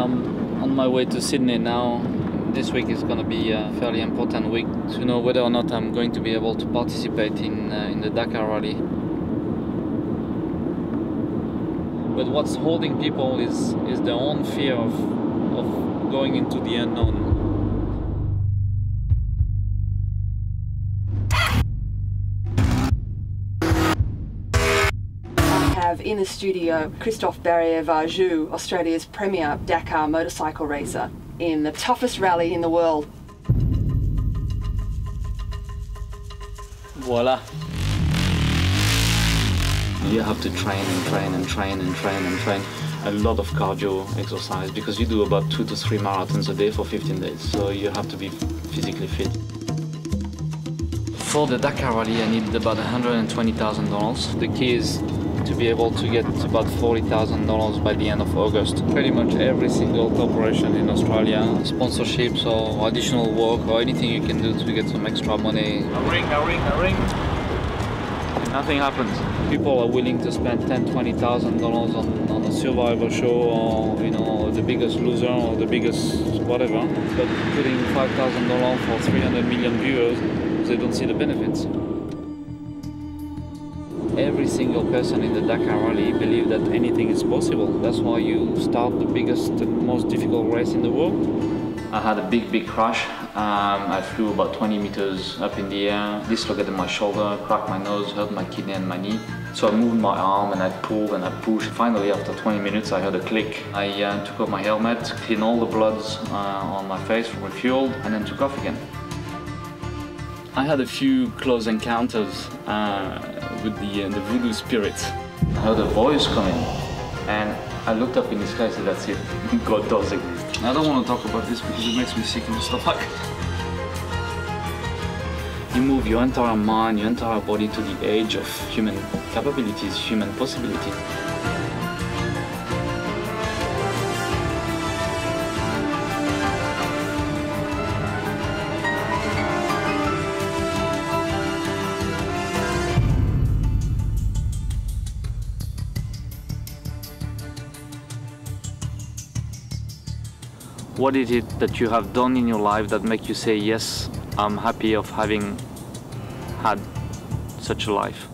I'm on my way to Sydney now. This week is going to be a fairly important week to know whether or not I'm going to be able to participate in, uh, in the Dakar Rally. But what's holding people is, is their own fear of, of going into the unknown. Have in the studio Christophe Barriere-Varju, Australia's premier Dakar motorcycle racer in the toughest rally in the world. Voila. You have to train and train and train and train and train. A lot of cardio exercise because you do about two to three marathons a day for 15 days. So you have to be physically fit. For the Dakar Rally, I need about $120,000. The key is to be able to get about $40,000 by the end of August. Pretty much every single corporation in Australia, sponsorships or additional work or anything you can do to get some extra money. A ring, a ring, a ring. Nothing happens. People are willing to spend ten, twenty thousand dollars on, on a survival show or you know the biggest loser or the biggest whatever. But putting five thousand dollars for three hundred million viewers, they don't see the benefits every single person in the Dakar Rally believe that anything is possible. That's why you start the biggest and most difficult race in the world. I had a big, big crash. Um, I flew about 20 meters up in the air, dislocated my shoulder, cracked my nose, hurt my kidney and my knee. So I moved my arm and I pulled and I pushed. Finally, after 20 minutes, I heard a click. I uh, took off my helmet, cleaned all the bloods uh, on my face, refueled, and then took off again. I had a few close encounters uh, with the, uh, the voodoo spirit. I heard a voice coming and I looked up in the sky and said, that's it, God does exist. I don't want to talk about this because it makes me sick in the stomach. You move your entire mind, your entire body to the edge of human capabilities, human possibilities. What is it that you have done in your life that make you say yes i'm happy of having had such a life